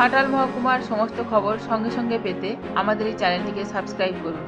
ঘাটাল মহকুমার সমস্ত খবর সঙ্গে সঙ্গে পেতে আমাদের এই চ্যানেলটিকে সাবস্ক্রাইব করুন।